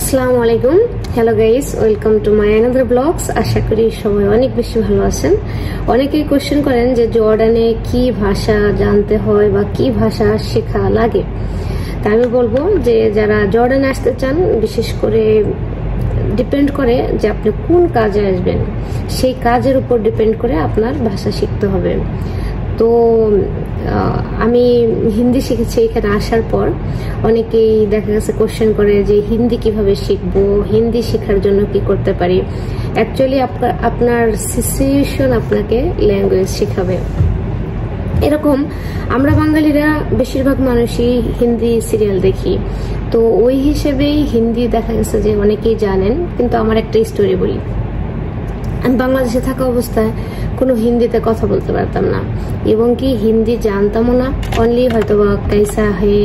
আসসালামু আলাইকুম। Hello guys welcome to my another blogs আশা করি সবাই অনেক বেশি ভালো আছেন। অনেকেই কোশ্চেন করেন যে জর্ডানে কি ভাষা জানতে হয় বা কি ভাষা শেখা লাগে? তা আমি বলব যে যারা জর্ডানে আসতে চান, বিশেষ করে ডিপেন্ড করে যে আপনি কোন কাজে আসবেন। সেই কাজের উপর ডিপেন্ড করে আপনার ভাষা শিখতে হবে। তো আমি হিন্দি শিখেছি এখানে আসার পর। অনেকেই দেখা গেছে কোশ্চেন করে যে হিন্দি কীভাবে শিখব, হিন্দি শেখার জন্য কি করতে পারি। অ্যাকচুয়ালি আপনার সিচুয়েশন আপনাকে ল্যাঙ্গুয়েজ শেখাবে। এরকম, আমরা বাঙালিরা বেশিরভাগ মানুষই হিন্দি সিরিয়াল দেখি। তো ওই হিসেবেই হিন্দি দেখা গেছে যে অনেকেই জানেন, কিন্তু আমার একটা স্টোরি বলি। আমি বাংলাদেশে থাকা অবস্থায় কোনো হিন্দিতে কথা বলতে পারতাম না। এবং কি হিন্দি জানতামও না অনলি হয়তো বা কাইসা হে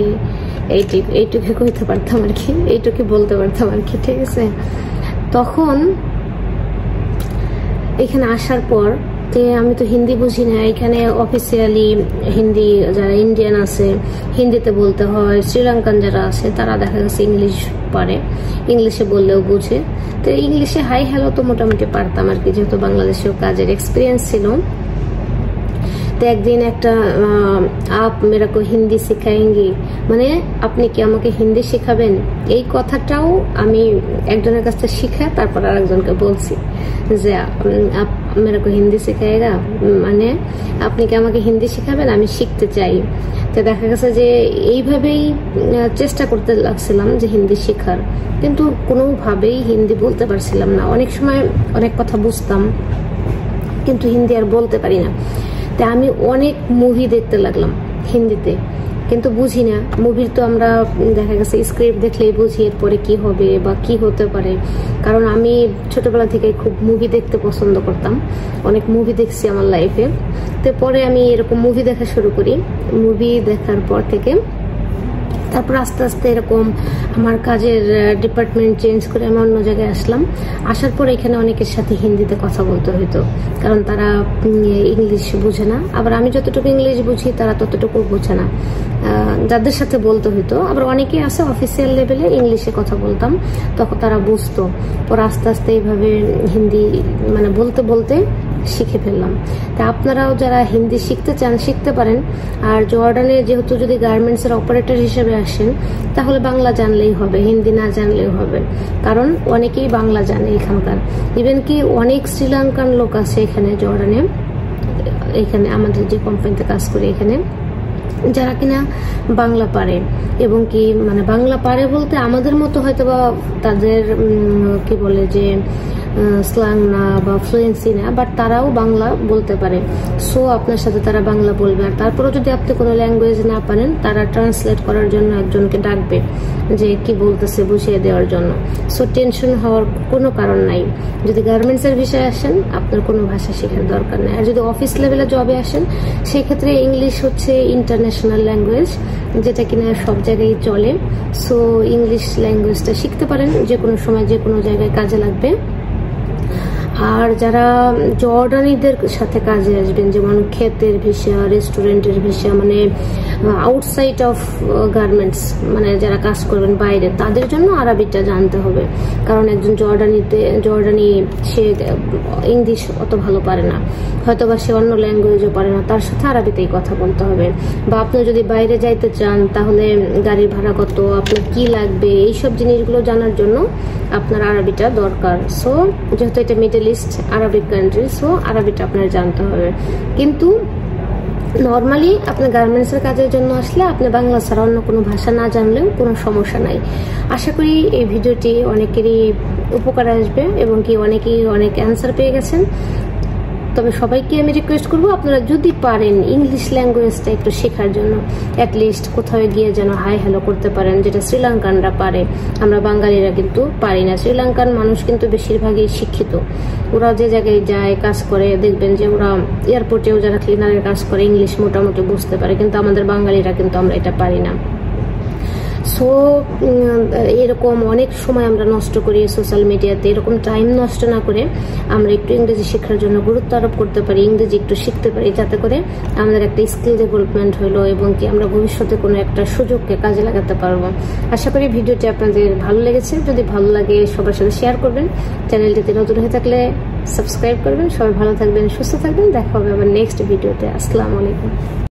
এইটুক এইটুকু কইতে পারতাম আর কি, এইটুকু বলতে পারতাম আর কি, ঠিক আছে? তখন এখানে আসার পর তে আমি তো হিন্দি বুঝি না। এখানে অফিসিয়ালি হিন্দি যারা ইন্ডিয়ান আছে, হিন্দিতে বলতে হয়, শ্রীলঙ্কান যারা আছে, তারা দেখা গেছে ইংলিশ পারে। ইংলিশে বললেও বুঝে। তো ইংলিশে হাই হ্যালো তো মোটামুটি পারতাম আর কি, যেহেতু বাংলাদেশেও কাজের এক্সপিরিয়েন্স ছিল। তো একদিন একটা আপ মেরা কো হিন্দি শিখায়েঙ্গি। মানে আপনি কি আমাকে হিন্দি শেখাবেন? এই কথাটাও আমি একজনের কাছ থেকে শিখে তারপর আর একজনকে বলছি যে আপ মেরা কো হিন্দি শেখায়গা। মানে আপনি কি আমাকে হিন্দি শেখাবেন? আমি শিখতে চাই। তো দেখা গেছে যে, এইভাবেই চেষ্টা করতে লাগছিলাম যে হিন্দি শেখার। কিন্তু কোনোভাবেই হিন্দি বলতে পারছিলাম না। অনেক সময় অনেক কথা বুঝতাম, কিন্তু হিন্দি আর বলতে পারি না। তা আমি অনেক মুভি দেখতে লাগলাম, হিন্দিতে। কিন্তু বুঝি না মুভির তো আমরা দেখা গেছে স্ক্রিপ্ট দেখলেই বুঝি এরপরে কি হবে বা কি হতে পারে। কারণ আমি ছোটবেলা থেকে খুব মুভি দেখতে পছন্দ করতাম। অনেক মুভি দেখছি আমার লাইফে তো পরে আমি এরকম মুভি দেখা শুরু করি। মুভি দেখার পর থেকে তারপর আস্তে আস্তে এরকম আমার কাজের ডিপার্টমেন্ট চেঞ্জ করে আমি অন্য জায়গায় আসলাম। আসার পর এখানে অনেকের সাথে হিন্দিতে কথা বলতে হইতো, কারণ তারা ইংলিশ বুঝে না। আবার আমি যতটুকু ইংলিশ বুঝি, তারা ততটুকু বোঝে না। যাদের সাথে বলতে হইতো। আবার অনেকে আছে অফিসিয়াল লেভেলে ইংলিশে কথা বলতাম। তখন তারা বুঝতো। পর আস্তে আস্তে এইভাবে হিন্দি মানে বলতে বলতে শিখে ফেললাম। তা আপনারাও যারা হিন্দি শিখতে চান, শিখতে পারেন। আর জর্ডানে যেহেতু যদি গার্মেন্টসের অপারেটর হিসেবে আসেন, তাহলে বাংলা জানলেই হবে, হিন্দি না জানলেও হবে। কারণ অনেকেই বাংলা জানে এখানকার। ইভেন কি অনেক শ্রীলঙ্কান লোক আছে এখানে, জর্ডানে। এখানে আমাদের যে কোম্পানিতে কাজ করি এখানে। যারা কিনা বাংলা পারে এবং কি মানে বাংলা পারে বলতে আমাদের মতো হয়তো বা তাদের কি বলে যে স্ল্যাং না বা ফ্লুয়েন্সি না বাট তারাও বাংলা বলতে পারে। সো আপনার সাথে তারা বাংলা বলবে। আর তারপরেও যদি আপনি কোনো ল্যাঙ্গুয়েজ না পারেন, তারা ট্রান্সলেট করার জন্য একজনকে ডাকবে যে কি বলতেছে বুঝিয়ে দেওয়ার জন্য। সো টেনশন হওয়ার কোনো কারণ নাই। যদি গার্মেন্টসের বিষয়ে আসেন, আপনার কোনো ভাষা শেখার দরকার নেই। আর যদি অফিস লেভেলে জবে আসেন, সেক্ষেত্রে ইংলিশ হচ্ছে ইন্টারন্যাশনাল ল্যাঙ্গুয়েজ যেটা কিনা সব জায়গায় চলে। সো ইংলিশ ল্যাঙ্গুয়েজটা শিখতে পারেন যে কোনো সময় যে কোনো জায়গায় কাজে লাগবে। আর যারা জর্ডানিদের সাথে কাজে আসবেন, যেমন ক্ষেতের ভিসা, রেস্টুরেন্টের ভিসা মানে আউটসাইড অফ গার্মেন্টস মানে যারা কাজ করবেন বাইরে, তাদের জন্য আরবিটা জানতে হবে। কারণ একজন জর্ডানিতে, জর্ডানি, সে ইংলিশ অত ভালো পারে না। হয়তো বা সে অন্য ল্যাঙ্গুয়েজও পারে না, তার সাথে আরবিতেই কথা বলতে হবে। বা আপনি যদি বাইরে যাইতে চান, তাহলে গাড়ির ভাড়া কত, আপনার কি লাগবে, এইসব জিনিসগুলো জানার জন্য আপনার আরবিটা দরকার। সো যেহেতু এটা Middle East Arabic country so আরবিটা আপনার জানতে হবে। কিন্তু নর্মালি আপনার গার্মেন্টসের কাজের জন্য আসলে আপনি বাংলা ছাড়া অন্য কোনো ভাষা না জানলেও কোনো সমস্যা নাই। আশা করি এই ভিডিওটি অনেকেরই উপকার আসবে এবং কি অনেকেই অনেক অ্যান্সার পেয়ে গেছেন। তবে সবাইকে আমি রিকোয়েস্ট করব, আপনারা যদি পারেন ইংলিশ ল্যাঙ্গুয়েজটা একটু শেখার জন্য অ্যাটলিস্ট কোথাও গিয়ে যেন হাই হ্যালো করতে পারেন, যেটা শ্রীলঙ্কানরা পারে। আমরা বাঙালিরা কিন্তু পারি না। শ্রীলঙ্কান মানুষ কিন্তু বেশিরভাগই শিক্ষিত। ওরা যে জায়গায় যায়, কাজ করে, দেখবেন যে ওরা এয়ারপোর্টেও যারা ক্লিনারের কাজ করে ইংলিশ মোটামুটি বুঝতে পারে, কিন্তু আমাদের বাঙালিরা কিন্তু আমরা এটা পারি না। সো এরকম অনেক সময় আমরা নষ্ট করি সোশ্যাল মিডিয়াতে এরকম টাইম নষ্ট না করে আমরা একটু ইংরেজি শেখার জন্য গুরুত্ব আরোপ করতে পারি, ইংরেজি একটু শিখতে পারি, যাতে করে আমাদের একটা স্কিল ডেভেলপমেন্ট হলো এবং কি আমরা ভবিষ্যতে কোনো একটা সুযোগকে কাজে লাগাতে পারব। আশা করি ভিডিওটি আপনাদের ভালো লেগেছে। যদি ভালো লাগে সবার সাথে শেয়ার করবেন। চ্যানেলটিতে নতুন হয়ে থাকলে সাবস্ক্রাইব করবেন। সবাই ভালো থাকবেন, সুস্থ থাকবেন। দেখা হবে আবার নেক্সট ভিডিওতে। আসসালামু আলাইকুম।